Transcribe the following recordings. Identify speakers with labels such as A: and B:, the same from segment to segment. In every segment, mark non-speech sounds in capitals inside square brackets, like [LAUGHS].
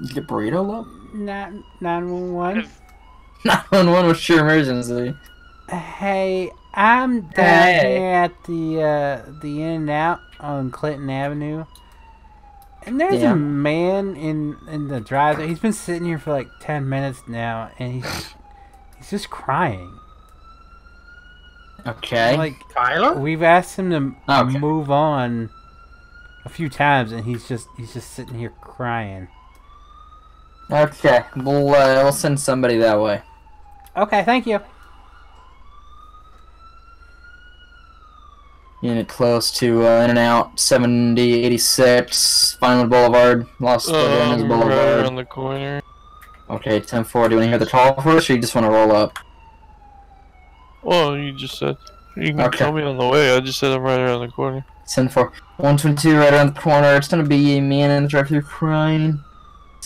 A: You get burrito up?
B: Nine nine one one. [LAUGHS]
A: 911 was your emergency.
B: Hey, I'm down
A: Hey.
B: here at the uh, the In and Out on Clinton Avenue, and there's
A: Yeah.
B: a man in in the drive. He's been sitting here for like ten minutes now, and he's he's just crying.
A: Okay.
B: Like
C: Tyler?
B: we've asked him to
A: Okay.
B: move on a few times, and he's just he's just sitting here crying.
A: Okay. We'll uh, we'll send somebody that way.
B: Okay, thank you.
A: Unit close to uh, In and Out 7086 Vinewood Boulevard, Los Feliz
D: Um, right
A: Boulevard.
D: around the corner.
A: Okay, 10-4. Do you want to hear the call first, or you just want to roll up?
D: Well, you just said you can
A: Okay.
D: tell me on the way. I just said I'm right around the corner.
A: 10-4. 122 right around the corner. It's gonna be a man in the drive through crying.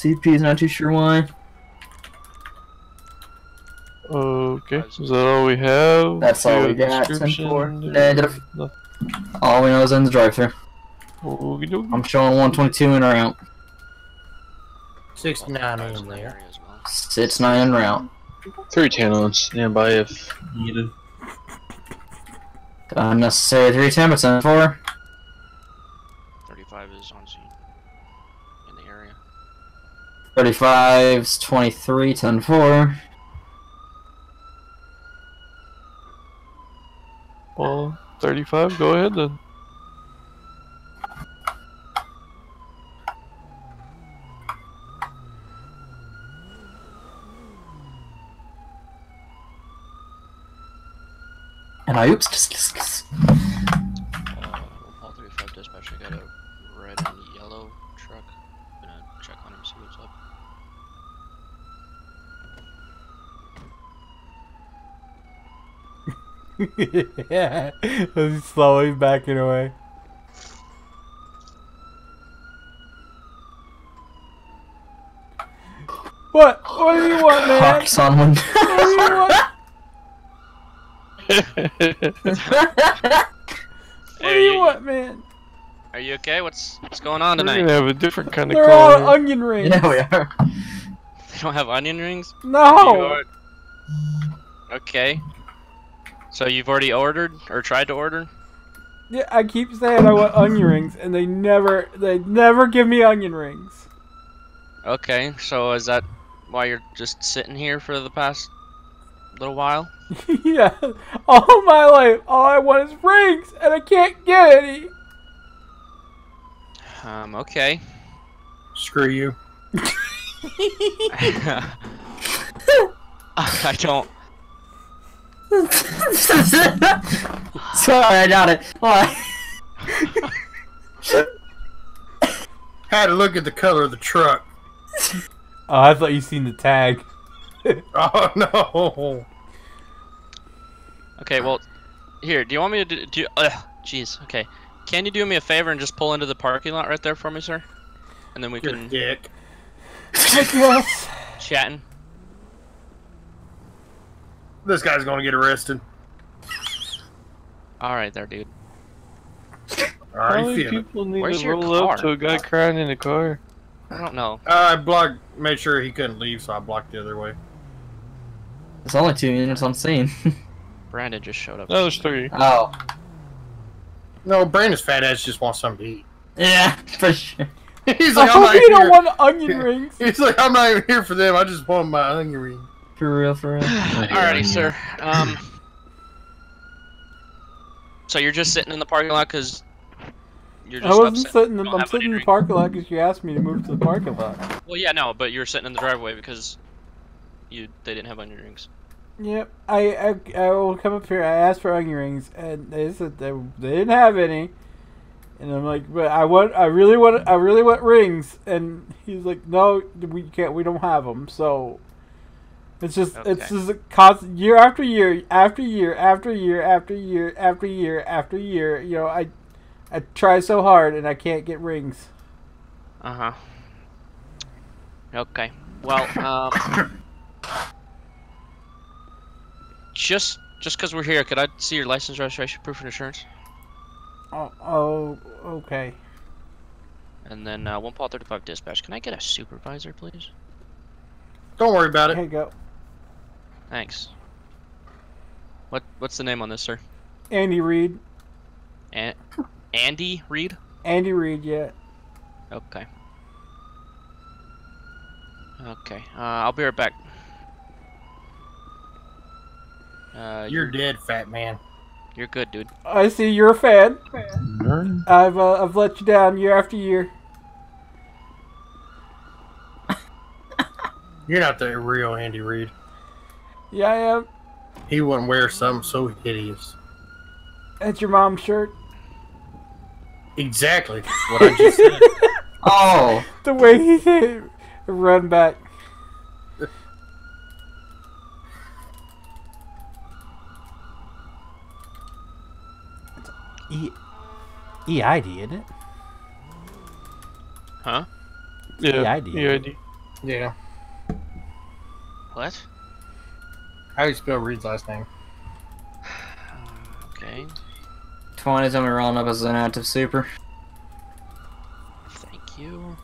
A: CP is not too sure why.
D: Okay, is that all we have?
A: That's all we got,
D: description?
A: 10-4. Negative.
D: No.
A: All we know is in the drive-thru. I'm showing 122 in route.
C: 69 in there.
A: Six nine en route.
E: 310 on standby if needed.
A: Unnecessary 310, but 10-4.
F: 35 is on scene. In the area.
A: 35's 23, 10-4.
D: Well, 35. Go ahead then.
A: And I oops.
F: Uh, Paul 35 dispatch, I got a red and yellow truck. gonna check on him, see what's up. [LAUGHS]
B: yeah, he's slowly backing away. What? What do you want, man?
A: Hawks on one.
B: What do you want? [LAUGHS] What do you want, man?
F: Are you okay? What's what's going on
D: We're
F: tonight?
D: gonna have a different kind of
B: They're all
D: call.
B: onion rings.
A: yeah, we are. [LAUGHS]
F: They don't have onion rings?
B: No.
F: Okay. So you've already ordered or tried to order?
B: Yeah, I keep saying I want onion rings, and they never, they never give me onion rings.
F: Okay, so is that why you're just sitting here for the past little while? [LAUGHS]
B: yeah, all my life, all I want is rings, and I can't get any.
F: Um, okay.
C: Screw you. [LAUGHS] [LAUGHS]
F: I don't. [LAUGHS]
A: Sorry, I got it. Why? [LAUGHS]
C: Had to look at the color of the truck.
B: Oh, I thought you seen the tag. [LAUGHS]
C: Oh no.
F: Okay, well, here. Do you want me to do? do Ugh, jeez. Okay. Can you do me a favor and just pull into the parking lot right there for me, sir? And then we
C: You're
F: can
C: dick.
B: I guess.
F: chatting.
C: This guy's gonna get arrested.
F: All right, there, dude.
C: How
D: How
C: are you
D: many
C: feeling?
D: people need
F: Where's
D: to
F: your
D: roll up
F: car?
D: to a guy crying in a car?
F: I don't know.
C: Uh, I blocked, made sure he couldn't leave, so I blocked the other way.
A: There's only two units on scene. [LAUGHS]
F: Brandon just showed up.
D: No, there's three.
A: oh.
C: No, Brandon's fat ass just wants something to eat.
A: Yeah, [LAUGHS] for sure. [LAUGHS]
C: He's
B: I
C: like, I'm
B: hope
C: not
B: you don't
C: here.
B: want onion rings.
C: He's like, I'm not even here for them. I just want my onion ring.
A: For real, for real. [SIGHS]
F: Alrighty, sir. Um. So you're just sitting in the parking lot because you're just
B: I wasn't
F: upset.
B: sitting. In, I'm sitting in the parking lot because you asked me to move to the parking lot.
F: Well, yeah, no, but you're sitting in the driveway because you they didn't have onion rings.
B: Yep, I, I I will come up here. I asked for onion rings, and they said they, they didn't have any. And I'm like, but I want, I really want, I really want rings. And he's like, no, we can't, we don't have them. So it's just, it's just a constant year after year, after year, after year, after year, after year, after year. You know, I, I try so hard, and I can't get rings.
F: Uh huh. Okay. Well, um, [COUGHS] just just because we're here, could I see your license, registration, proof, and insurance?
B: Oh, oh, okay.
F: And then uh, one Paul 35 dispatch. Can I get a supervisor, please?
C: Don't worry about it.
B: Here you go.
F: Thanks. What What's the name on this, sir?
B: Andy Reid.
F: An- Andy Reid.
B: Andy Reid, yeah.
F: Okay. Okay. Uh, I'll be right back. Uh,
C: You're dead, fat man.
F: you're good, dude.
B: I see you're a fan.
E: Nerd.
B: I've uh, I've let you down year after year.
C: You're not the real Andy Reid.
B: Yeah, I am.
C: He wouldn't wear something so hideous.
B: That's your mom's shirt.
C: Exactly what I just said. [LAUGHS]
A: Oh,
B: The way he did [LAUGHS] run back. E EID, isn't it?
F: Huh?
D: Yeah.
B: EID.
D: EID.
C: Yeah.
F: What?
C: How do you spell Reid's last name? [SIGHS]
F: Okay.
A: 20's only rolling up as an active super.
F: Thank you.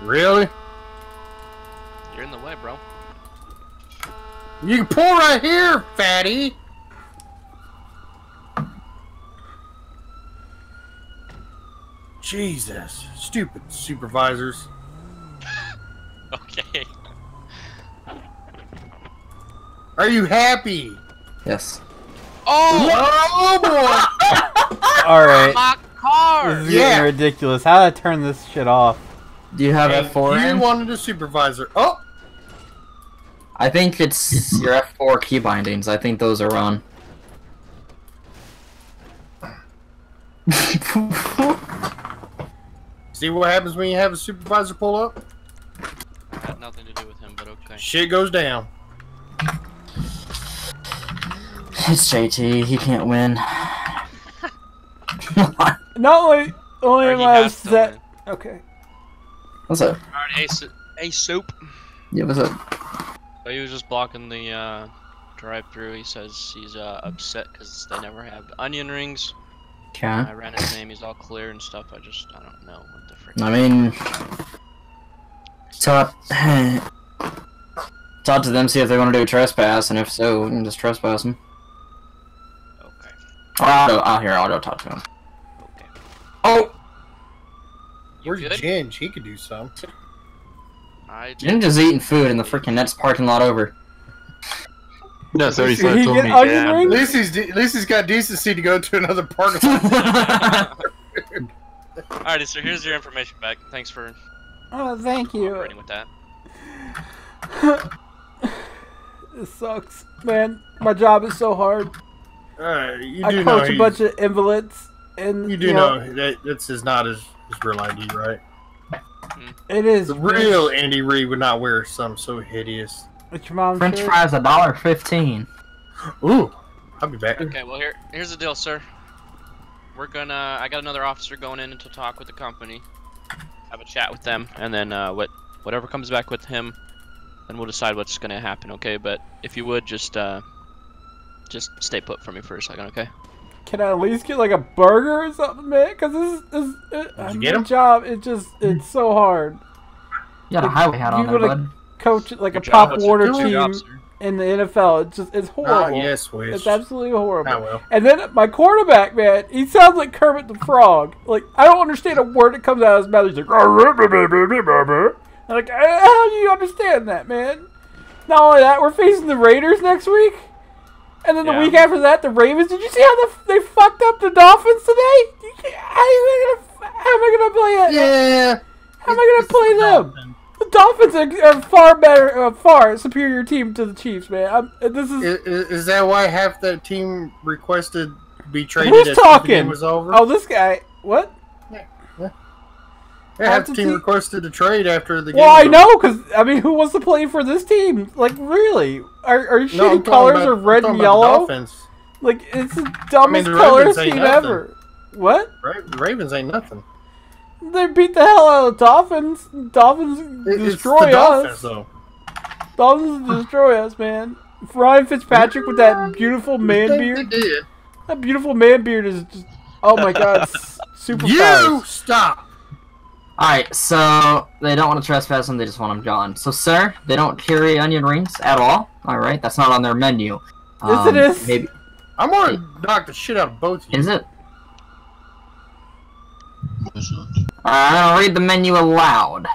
C: Really?
F: You're in the way, bro.
C: You can pull right here, fatty. Jesus, stupid supervisors. [LAUGHS]
F: Okay.
C: Are you happy?
A: Yes.
F: Oh,
C: Oh boy! [LAUGHS]
B: All right.
F: my car!
B: This is
C: Yeah.
B: getting ridiculous. How do I turn this shit off?
A: Do you have
C: And
A: F4
C: you
A: in?
C: wanted a supervisor. Oh,
A: I think it's your F4 key bindings. I think those are on. [LAUGHS]
C: see what happens when you have a supervisor pull up?
F: Got nothing to do with him, but okay.
C: Shit goes down.
A: it's JT. He can't win. [LAUGHS]
B: Not only only
F: Or
B: am I upset. Okay.
A: what's up?
F: Alright, a, su- a soup.
A: Yeah, what's up?
F: So he was just blocking the uh, drive-through. He says he's uh, upset because they never have onion rings.
A: Okay.
F: I ran his name. He's all clear and stuff. I just I don't know what the frick.
A: I mean, talk, talk to them, see if they want to do a trespass, and if so, we can just trespass them.
F: Okay.
A: Or I'll, I'll here, I'll go talk to him.
F: Okay.
A: Oh!
F: You
C: Where's
F: good?
C: Ginge? He could do some.
F: I
A: is eating food in the freaking Nets parking lot over.
E: No,
B: Did
E: 35
B: he
E: told
B: get
E: me,
B: onion
E: yeah.
C: At least he's de- at least he's got decency to go to another parking lot. [LAUGHS]
F: Alrighty, so here's your information back. Thanks for
B: Oh, thank you.
F: cooperating with that. [LAUGHS]
B: This sucks, man. My job is so hard.
C: Uh, you
B: I
C: do know
B: coach a bunch of invalids, and
C: You do know that this is not his, his real ID, right?
B: it is
C: The real Andy Reid would not wear something so hideous.
B: It's your mom's
A: French
B: shirt?
A: fries a dollar fifteen.
C: Ooh, I'll be back.
F: Okay, well here here's the deal, sir. We're gonna I got another officer going in to talk with the company. Have a chat with them and then uh what whatever comes back with him then we'll decide what's gonna happen, okay? But if you would just uh just stay put for me for a second, okay?
B: Can I at least get like a burger or something, man? Because this is this, it,
C: you
B: my
C: get 'em?
B: job. It just it's so hard.
A: You got a highway hat on
B: You
A: there,
B: gotta-
A: bud.
B: Coach like
F: Good
B: a
F: job,
B: Pop Warner
F: good job,
B: team in the NFL. It's just it's
C: Ah,
B: horrible.
C: yes, wish.
B: It's absolutely horrible.
C: Ah.
B: And then my quarterback, man, he sounds like Kermit the Frog. Like I don't understand a word that comes out of his mouth. He's like, I'm like, how do you understand that, man? Not only that, we're facing the Raiders next week, and then the
F: Yeah.
B: week after that, the Ravens. Did you see how the, they fucked up the Dolphins today? How am I gonna, how am I gonna play it?
C: Yeah.
B: How am I gonna play them? The Dolphins are, are far better, uh, far superior team to the Chiefs, man. I'm, this is
C: Is, is is that why half the team requested to be traded
B: Who's
C: as the
B: talking?
C: game was over?
B: oh this guy. What?
C: yeah, half
B: half
C: the
B: the
C: team
B: team-
C: requested to trade after the game.
B: Well, I know, cause I mean, who wants to play for this team? Like, really? Are are
C: over. No, I'm
B: shitty
C: talking
B: colors
C: about-
B: are
C: I'm
B: red
C: talking
B: and
C: about the
B: yellow?
C: Dolphins.
B: Like, it's the dumbest
C: the
B: color
C: Ravens ain't
B: scheme
C: nothing.
B: ever. What?
C: Ra- Ravens ain't nothing.
B: They beat the hell out of the Dolphins. Dolphins
C: It- it's
B: destroy
C: the Dolphins,
B: us.
C: though.
B: Thousands to destroy us, man. Ryan Fitzpatrick with that beautiful man beard. That beautiful man beard is just. Oh my god. s- [LAUGHS] Super
C: You stop.
A: Alright, so they don't want to trespass them, they just want them gone. So, sir, they don't carry onion rings at all. Alright, that's not on their menu.
B: Yes, it
A: Um,
B: is.
A: Maybe.
C: I'm gonna knock the shit out of both of you.
A: Is it?
E: It's not.
A: Uh, I'm gonna read the menu aloud.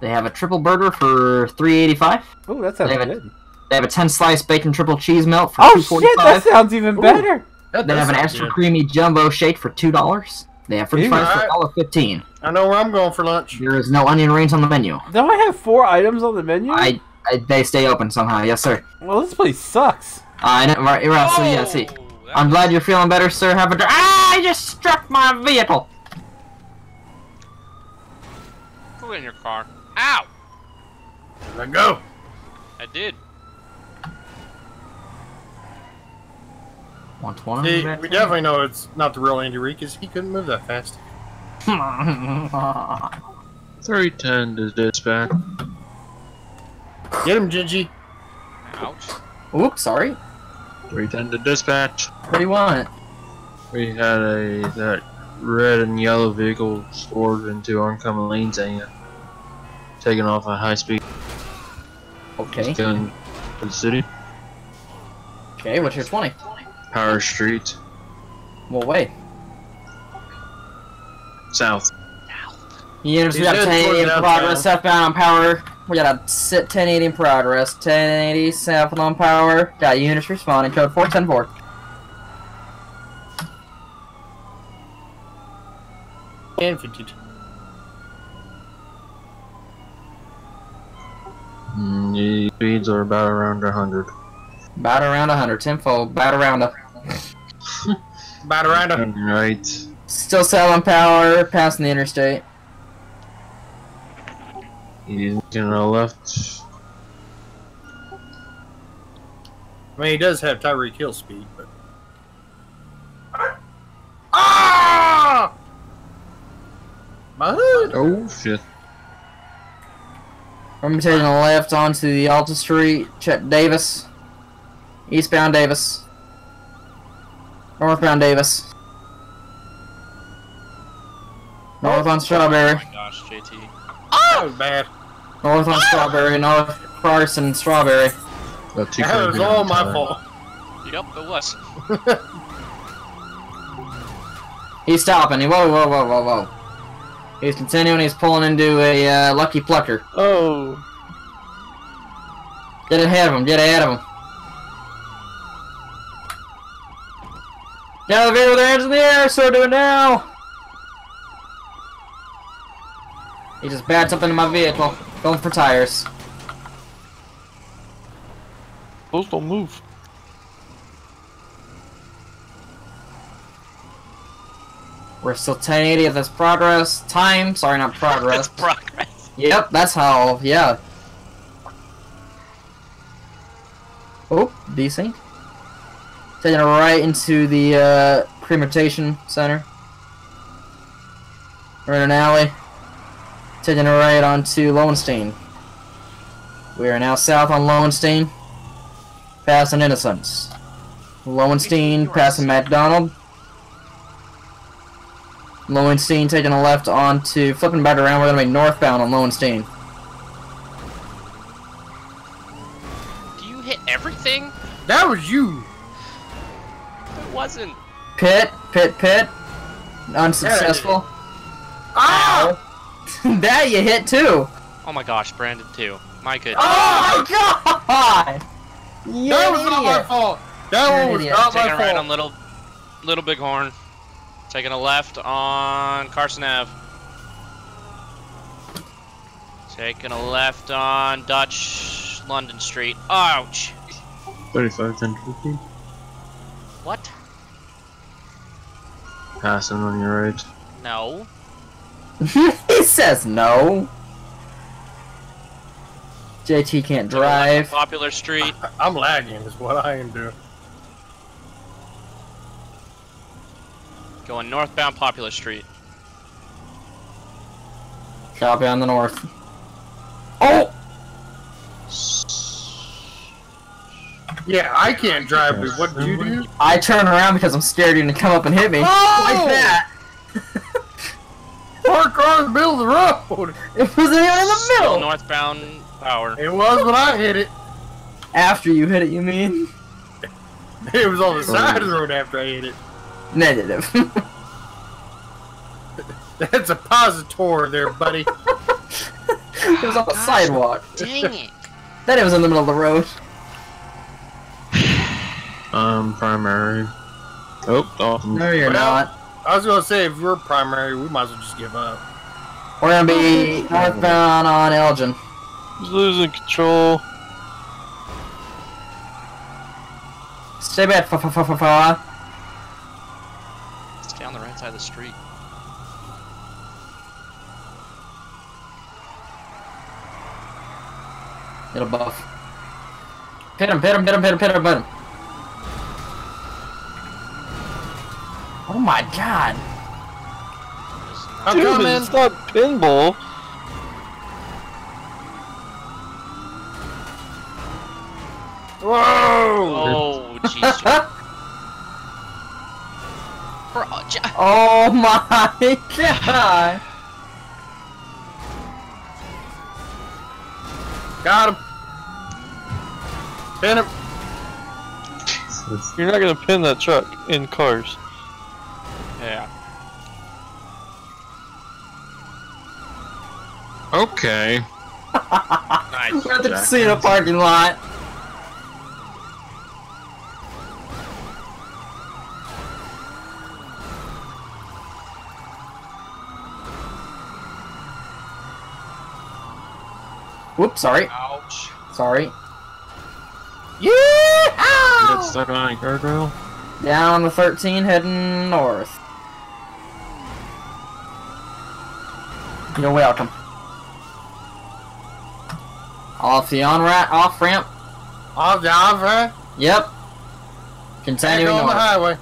A: They have a triple burger for 385.
B: Oh, that sounds
A: David.
B: good.
A: They have a 10 slice bacon triple cheese melt for
B: Oh
A: 245.
B: shit, that sounds even
A: Ooh.
B: better.
C: That
A: They have an extra
C: good.
A: creamy jumbo shake for two dollars. They have French
B: Ew.
A: fries for
C: Alright.
A: $1.15.
C: I know where I'm going for lunch.
A: There is no onion rings on the menu.
B: Don't I have four items on the menu?
A: I, I they stay open somehow. Yes, sir.
B: Well, this place sucks.
A: I know. Right, right. So yeah, see.
F: Oh,
A: I'm glad you're feeling better, sir. Have a dr- ah! I just struck my vehicle.
F: Go in your car. Ow!
C: Let go.
F: I did.
A: 120.
C: See, we definitely know it's not the real Andy Reid because he couldn't move that fast. [LAUGHS]
E: 310 to dispatch.
C: Get him, Gingy.
F: Ouch.
A: Oops, sorry.
E: 310 to dispatch.
A: What do you want?
E: We had a that red and yellow vehicle swerved into oncoming lanes and taken off at high speed.
A: Okay.
E: Going to the city.
A: Okay. What's your 20?
E: Power Street.
A: Well, wait.
E: South.
A: Units, we
C: He's
A: got
C: heading
A: 1080 in
C: towards
A: progress, southbound on power. We got a sit 1080 in progress, 1080 southbound on power. Got units responding, code 410-4.
C: And
E: the speeds are about around 100.
A: About around 100, tenfold, about around a. [LAUGHS]
C: About around a
E: Right.
A: Still selling power, passing the interstate.
E: He's looking to the left.
C: I mean, he does have Tyreek Hill speed, but. Ah! My hood!
E: Oh shit.
A: I'm taking a left onto the Alta Street, check Davis. Eastbound Davis. Northbound Davis. North on Strawberry.
F: Oh my gosh, JT. Ah!
C: That was bad.
A: North on ah! Strawberry. North Carson Strawberry.
E: About
C: That was all my
E: the
C: fault.
F: Yep, it was. [LAUGHS]
A: He's stopping. Whoa, whoa, whoa, whoa, whoa. He's continuing. He's pulling into a uh, Lucky Plucker.
D: Oh.
A: Get ahead of him. Get ahead of him. Get out of the vehicle with their hands in the air. So do it now. He just bats up into my vehicle. Going for tires.
D: Those don't move.
A: We're still 1080 of this progress. Time. Sorry, not
F: That's
A: progress. [LAUGHS]
F: progress.
A: Yep, that's how, yeah. Oh, decent. Taking it right into the uh, crematation center. We're in an alley. Taking it right onto Lowenstein. We are now south on Lowenstein. Passing Innocence. Lowenstein passing McDonald. Lowenstein taking a left onto flipping back around. We're gonna be northbound on Lowenstein.
F: Do you hit everything?
C: That was you.
F: It wasn't.
A: Pit, pit, pit. Unsuccessful.
C: Ah! [LAUGHS]
A: that you hit too.
F: Oh my gosh, Brandon too. My goodness.
A: Oh my god! You
C: That was not my fault. That
A: You're
C: one was
A: idiot.
C: not
F: Taking
C: my
F: a right on Little Little Bighorn. Taking a left on Carson Ave. Taking a left on Dutch London Street. Ouch!
E: 35, 10, 15.
F: What?
E: Passing on your right.
F: No. [LAUGHS]
A: he says no. JT can't drive.
F: Popular Street.
C: I'm lagging, is what I am doing.
F: Going northbound Popular Street.
A: Copy on the north. Oh!
C: Yeah, I can't drive, but what did you do?
A: I turn around because I'm scared you're gonna come up and hit me.
C: Oh!
A: Like that. [LAUGHS]
C: Park car in the middle of the road.
A: It wasn't in the
F: Still
A: middle.
F: northbound power.
C: It was when I hit it.
A: After you hit it, you mean?
C: It was on the oh. side of the road after I hit it.
A: Negative. [LAUGHS]
C: That's a positor there, buddy.
A: it was on the sidewalk. [LAUGHS]
F: Dang it.
A: Then it was in the middle of the road.
E: Um, primary. Oh, Dalton.
A: No, you're
C: Well-
A: not.
C: I was gonna say if we're primary, we might as well just give up.
A: We're gonna be northbound on Elgin.
D: He's losing control.
A: Stay back, fa fa fa fa fa.
F: Stay on the side of the street.
A: It'll buff. Hit him, hit him, hit him, hit him, hit him, hit him. Oh my god.
C: I'm
D: Dude,
C: coming.
D: it's not pinball.
C: Whoa!
F: Oh, jeez. [LAUGHS] Bro, j-
A: Oh my [LAUGHS] god.
C: Got him. Pin him.
D: You're not gonna pin that truck in cars.
F: yeah.
E: Okay. [LAUGHS]
F: Nice.
A: We're at the casino parking lot. Whoops, sorry.
F: Ouch.
A: Sorry.
E: You got stuck on a guardrail?
A: Down on the 13, heading north. You're welcome. Off the on ramp, off ramp.
C: Off the off ramp.
A: Yep.
C: Back
A: Continuing
C: on the highway.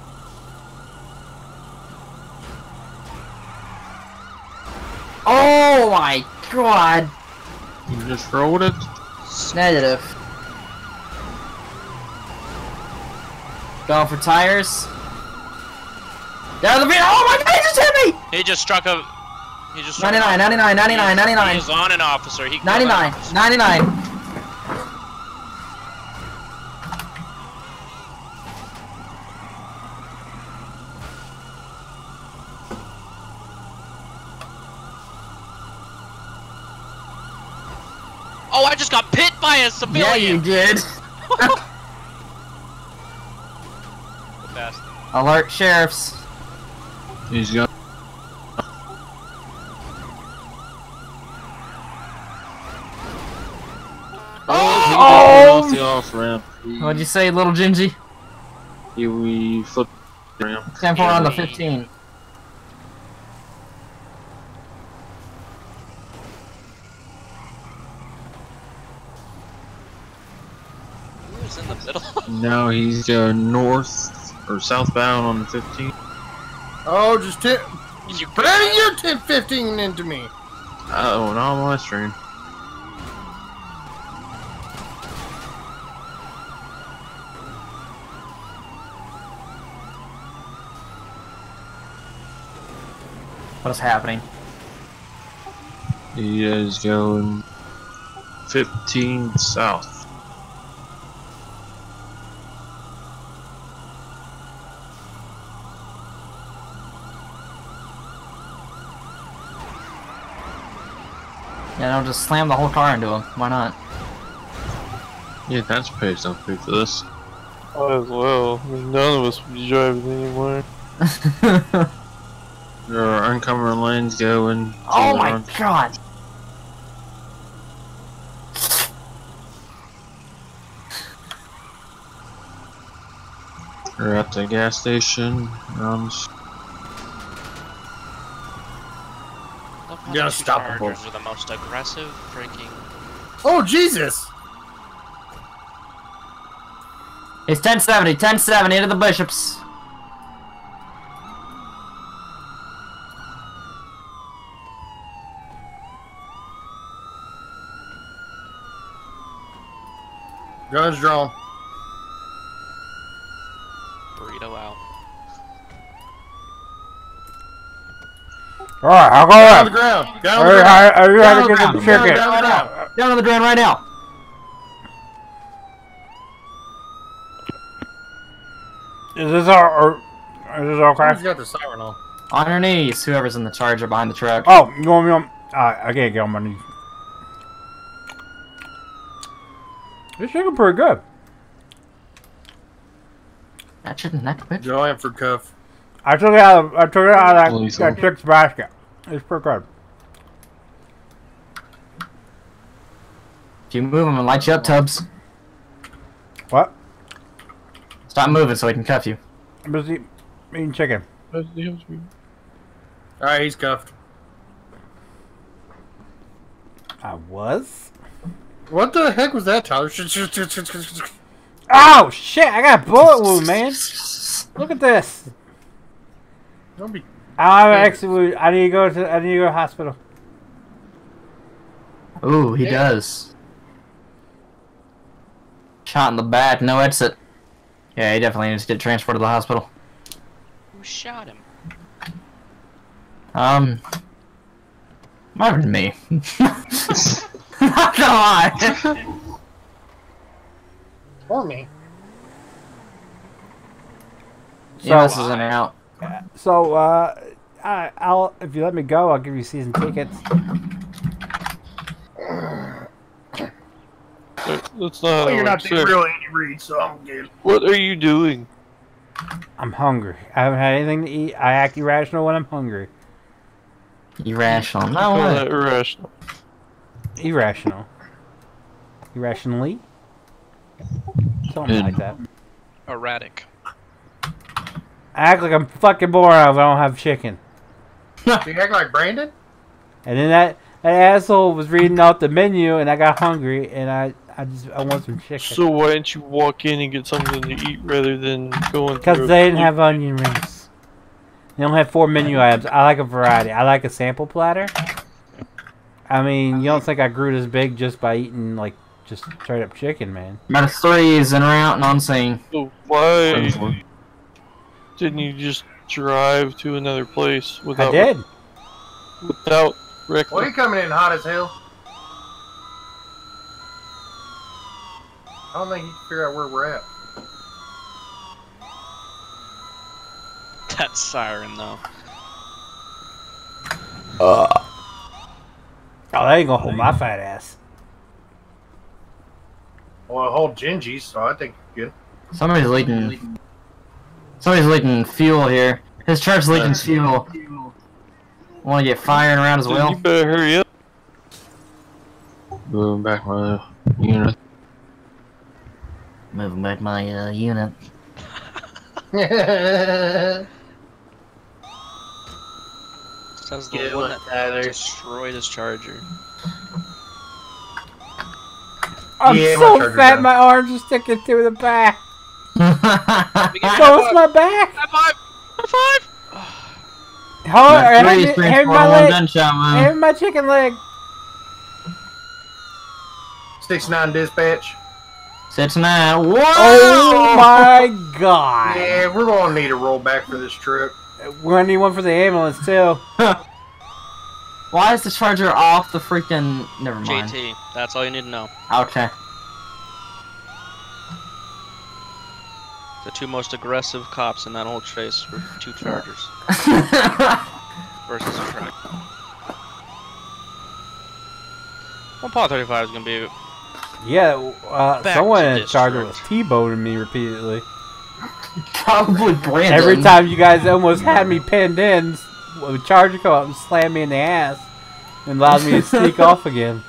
A: Oh my god.
E: You just rolled it?
A: Negative. Going for tires. Down the beat. Oh my god, he just hit me!
F: He just struck a. He just struck
A: 99, 99, 99, 99.
F: He's on an officer. He
A: 99,
F: an officer.
A: 99.
F: Oh, I just got pit by a civilian.
A: Yeah, you did.
F: The best.
A: Alert sheriffs.
E: He's got.
A: Oh!
E: Off the off ramp.
A: What'd you say, little Gingy?
E: You, we flipped the ramp.
A: 10 4 on the 15.
F: Who was in?
E: Now he's going north or southbound on the 15.
C: Oh, just tip.
F: you
C: Put out your tip 15 into me.
E: Oh, not on my stream.
A: What is happening?
E: He is going 15 south.
A: Yeah, no, just slam the whole car into him. Why not?
E: Yeah, that's pays don't pay for this.
D: Might as well. I mean, none of us would be driving anymore. [LAUGHS]
E: There are oncoming lanes going.
A: oh my
E: north.
A: god!
E: We're at the gas station
F: Love how
C: You're
F: the two
C: unstoppable.
F: Chargers are the most aggressive freaking.
C: Oh, Jesus.
A: It's 1070, 1070 into the bishops.
C: Guns drawn.
B: All right, I'll go
C: Down on the ground. Down on the
B: you,
C: ground.
B: are you
A: Down
B: to
A: on
B: get
A: the
B: some
A: ground.
B: chicken?
C: Down on the ground.
A: Down on the ground right now.
B: Is this all? Or, is this
C: Who's
B: okay?
C: got the siren on?
A: On your knees, whoever's in the charger behind the truck.
B: Oh, you want me on? Uh, I can't get on my knees. This chicken pretty good.
A: That shouldn't that bitch.
C: Giant for cuff.
B: I took it out. Of, I took it out of that,
E: Lethal.
B: that chick's basket. It's pretty good.
A: If you move him and light you up, Tubbs.
B: What?
A: Stop moving so he can cuff you.
B: I'm busy eating chicken.
D: That's the hell's we-
C: All right, he's cuffed.
B: I was.
C: What the heck was that, Tyler? [LAUGHS]
B: Oh shit! I got a bullet wound, man. Look at this.
C: Don't be.
B: I don't have an exit wound. I need to go to. I need to go to hospital.
A: Ooh, he does. Shot in the back, no exit. Yeah, he definitely needs to get transported to the hospital.
F: Who shot him?
A: Um, might have been me. [LAUGHS] Not gonna lie.
C: Or me.
B: So,
A: This is in and out.
B: So, uh, I, I'll if you let me go, I'll give you season tickets.
D: That- That's not
C: Well, you're not the real Andy Reid, so I'm good.
D: What are you doing?
B: I'm hungry. I haven't had anything to eat. I act irrational when I'm hungry.
A: Irrational. No
D: Call irrational.
B: Irrational. Irrationally. Something like that.
F: Erratic.
B: I act like I'm fucking bored if I don't have chicken.
C: Do [LAUGHS] you act like Brandon?
B: And then that, that asshole was reading out the menu, and I got hungry, and I I just I want some chicken.
D: So why didn't you walk in and get something to eat rather than going
B: Because they didn't have onion rings. They only have four menu items. I like a variety. I like a sample platter. I mean, you don't think I grew this big just by eating like just straight up chicken, man?
A: About three is in and out and on scene.
D: So why didn't you just drive to another place without?
B: I
D: without
B: did.
D: without
C: Well,
D: wrecking?
C: you coming in hot as hell. I don't think you can figure out where we're at. [LAUGHS]
F: That siren though. Uh.
B: Oh, that ain't gonna hold my fat ass.
C: Well, hold Gingy's, so I think you're good.
A: Somebody's leaking. Somebody's leaking fuel here. His truck's leaking fuel. Want to get firing around as
D: Then
A: well?
D: you better hurry up.
E: Moving back my unit.
A: Moving back my uh, unit.
F: Says [LAUGHS] the
C: Get
F: one
C: one,
F: that
C: Tyler.
F: destroyed his charger.
B: I'm
C: Yeah,
B: so
C: charger's
B: fat,
C: down.
B: my arms are sticking through the back.
F: We get
B: So
F: high
B: my back.
F: five! High five! [SIGHS]
B: Hold on,
A: That three is
B: hand,
A: transport
B: hand
A: on
B: my leg.
A: gunshot wound.
B: Hand my chicken leg.
C: Six nine dispatch.
A: Six nine. Whoa!
B: Oh my god.
C: Yeah, we're gonna need a rollback for this trip.
B: We're gonna need one for the ambulance too. [LAUGHS]
A: Why is the charger off the freaking? Never mind.
F: JT, that's all you need to know.
A: Okay.
F: The two most aggressive cops in that whole chase were two chargers [LAUGHS] versus a truck. Well, Paul 35 is gonna be.
B: Yeah, uh, someone
F: to
B: in
F: this
B: charge
F: trip.
B: was T-boning me repeatedly.
A: Probably Brandon.
B: Every time you guys almost had me pinned in, a charger come up and slam me in the ass and allowed me to sneak [LAUGHS] off again.